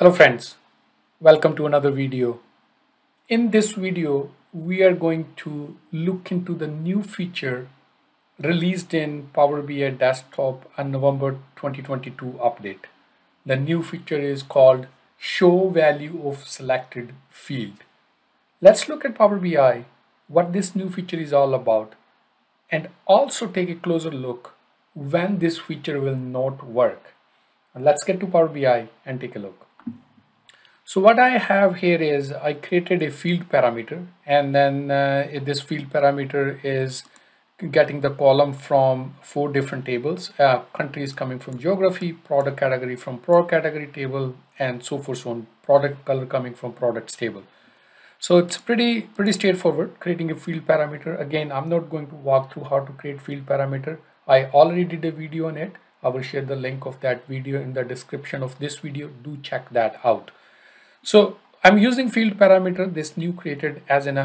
Hello friends, welcome to another video. In this video, we are going to look into the new feature released in Power BI Desktop on November 2022 update. The new feature is called Show Value of Selected Field. Let's look at Power BI, what this new feature is all about, and also take a closer look when this feature will not work. Let's get to Power BI and take a look. So what I have here is I created a field parameter and then uh, this field parameter is getting the column from four different tables. Uh, countries coming from geography, product category from product category table and so forth so on. Product color coming from products table. So it's pretty pretty straightforward creating a field parameter. Again, I'm not going to walk through how to create field parameter. I already did a video on it. I will share the link of that video in the description of this video. Do check that out. So I'm using field parameter, this new created as an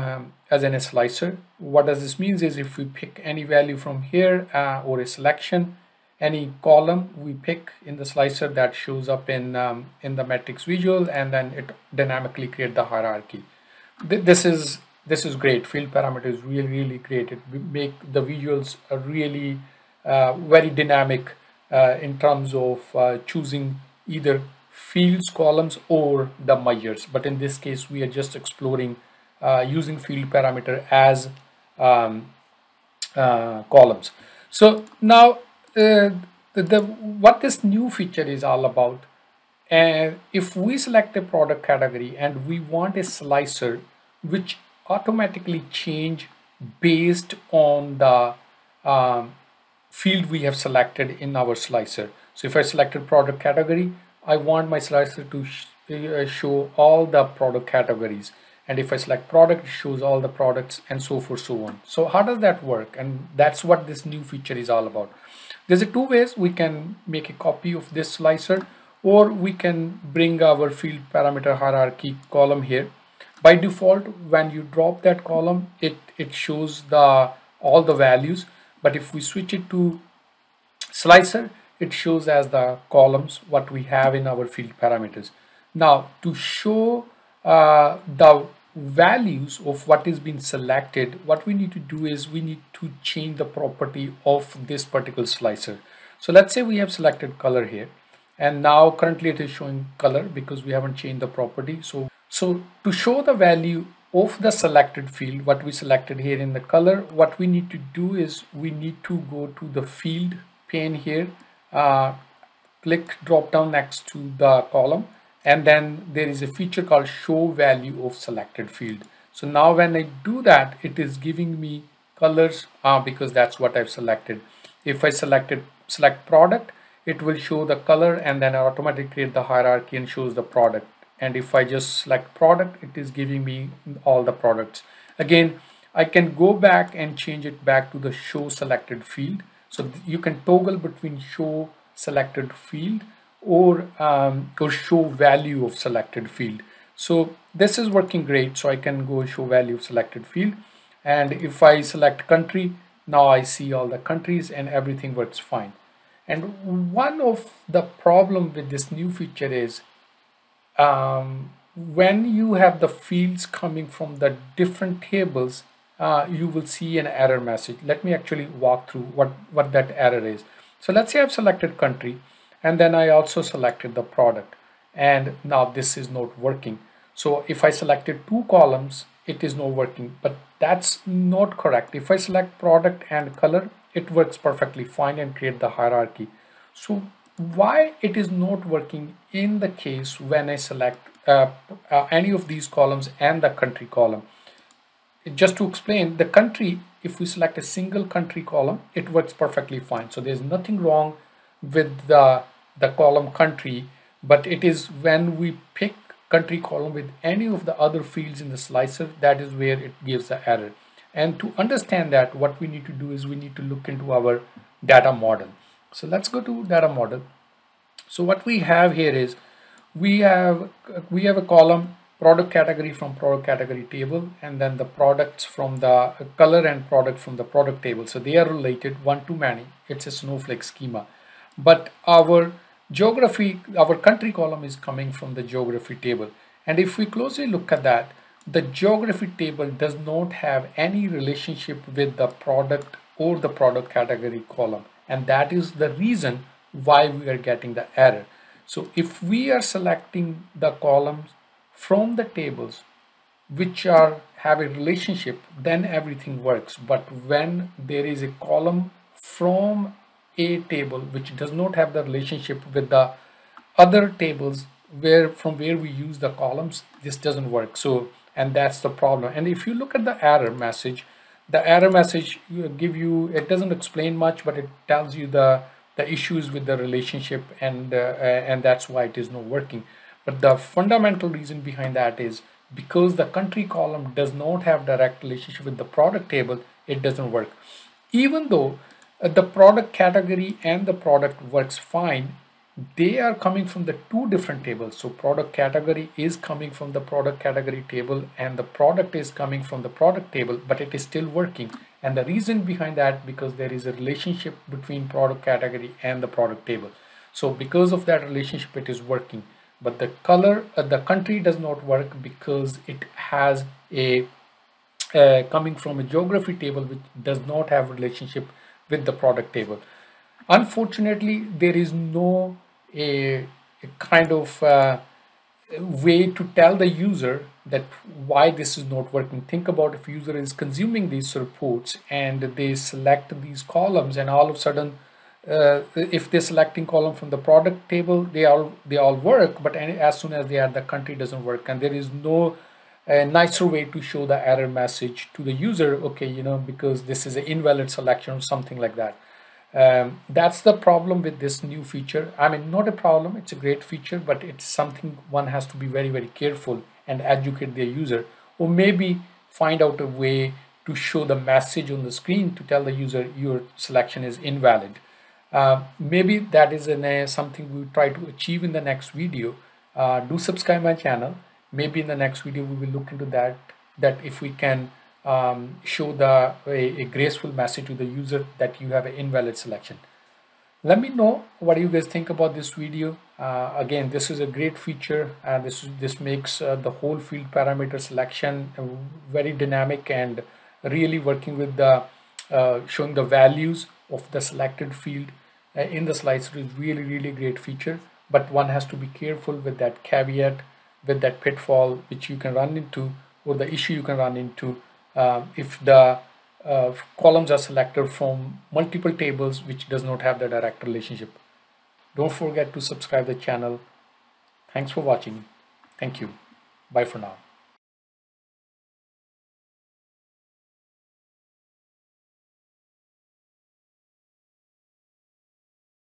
as an a slicer. What does this means is if we pick any value from here uh, or a selection, any column we pick in the slicer that shows up in um, in the matrix visual, and then it dynamically create the hierarchy. This is this is great. Field parameter is really really great. It make the visuals really uh, very dynamic uh, in terms of uh, choosing either fields columns or the measures. But in this case we are just exploring uh, using field parameter as um, uh, columns. So now uh, the, what this new feature is all about and if we select a product category and we want a slicer which automatically change based on the um, field we have selected in our slicer. So if I selected product category I want my slicer to sh uh, show all the product categories. And if I select product it shows all the products and so forth so on. So how does that work? And that's what this new feature is all about. There's a two ways we can make a copy of this slicer or we can bring our field parameter hierarchy column here. By default when you drop that column it it shows the all the values. But if we switch it to slicer it shows as the columns what we have in our field parameters. Now to show uh, the values of what is being selected, what we need to do is we need to change the property of this particular slicer. So let's say we have selected color here and now currently it is showing color because we haven't changed the property. So, so to show the value of the selected field, what we selected here in the color, what we need to do is we need to go to the field pane here uh, click drop down next to the column and then there is a feature called show value of selected field. So now when I do that it is giving me colors uh, because that's what I've selected. If I selected select product it will show the color and then I automatically create the hierarchy and shows the product. And if I just select product it is giving me all the products. Again I can go back and change it back to the show selected field so you can toggle between show selected field or, um, or show value of selected field. So this is working great. So I can go show value of selected field. And if I select country, now I see all the countries and everything works fine. And one of the problem with this new feature is um, when you have the fields coming from the different tables, uh, you will see an error message. Let me actually walk through what, what that error is. So let's say I've selected country and then I also selected the product and now this is not working. So if I selected two columns, it is not working, but that's not correct. If I select product and color, it works perfectly fine and create the hierarchy. So why it is not working in the case when I select uh, uh, any of these columns and the country column? Just to explain the country if we select a single country column it works perfectly fine. So there's nothing wrong with the the column country but it is when we pick country column with any of the other fields in the slicer that is where it gives the error. And to understand that what we need to do is we need to look into our data model. So let's go to data model. So what we have here is we have we have a column product category from product category table and then the products from the color and product from the product table so they are related one to many it's a snowflake schema but our geography, our country column is coming from the geography table. And if we closely look at that, the geography table does not have any relationship with the product or the product category column. And that is the reason why we are getting the error. So if we are selecting the columns from the tables which are have a relationship, then everything works. But when there is a column from a table which does not have the relationship with the other tables where from where we use the columns, this doesn't work. So, and that's the problem. And if you look at the error message, the error message give you, it doesn't explain much, but it tells you the the issues with the relationship and uh, and that's why it is not working but the fundamental reason behind that is because the country column does not have direct relationship with the product table it doesn't work. Even though uh, the product category and the product works fine they are coming from the two different tables. So product category is coming from the product category table and the product is coming from the product table but it is still working. And the reason behind that because there is a relationship between product category and the product table. So because of that relationship it is working but the color uh, the country does not work because it has a uh, coming from a geography table which does not have a relationship with the product table unfortunately there is no a, a kind of uh, way to tell the user that why this is not working. Think about if user is consuming these reports and they select these columns and all of a sudden uh, if they're selecting column from the product table they all they all work but as soon as they add the country doesn't work and there is no uh, nicer way to show the error message to the user okay you know because this is an invalid selection or something like that um, that's the problem with this new feature. I mean, not a problem, it's a great feature, but it's something one has to be very, very careful and educate their user or maybe find out a way to show the message on the screen to tell the user your selection is invalid. Uh, maybe that is an, uh, something we try to achieve in the next video. Uh, do subscribe my channel. Maybe in the next video we will look into that, that if we can um, show the a, a, graceful message to the user that you have an invalid selection. Let me know what do you guys think about this video. Uh, again, this is a great feature and this this makes uh, the whole field parameter selection uh, very dynamic and really working with the showing the values of the selected field uh, in the slicers is really really great feature. But one has to be careful with that caveat, with that pitfall which you can run into or the issue you can run into uh, if the uh, columns are selected from multiple tables which does not have the direct relationship. Don't forget to subscribe the channel. Thanks for watching. Thank you. Bye for now.